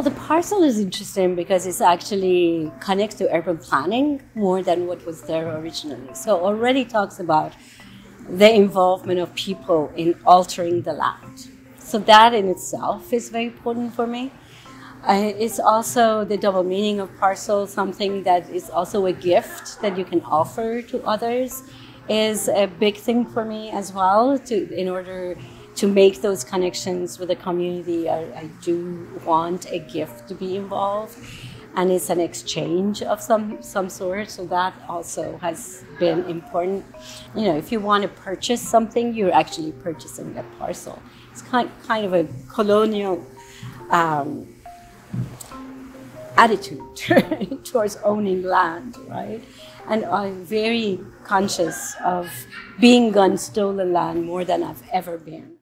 Well, the parcel is interesting because it's actually connects to urban planning more than what was there originally. So already talks about the involvement of people in altering the land. So that in itself is very important for me. Uh, it's also the double meaning of parcel, something that is also a gift that you can offer to others, is a big thing for me as well. To in order to make those connections with the community, I, I do want a gift to be involved, and it's an exchange of some some sort. So that also has been important. You know, if you want to purchase something, you're actually purchasing that parcel. It's kind kind of a colonial. Um, attitude towards owning land, right? And I'm very conscious of being on stolen land more than I've ever been.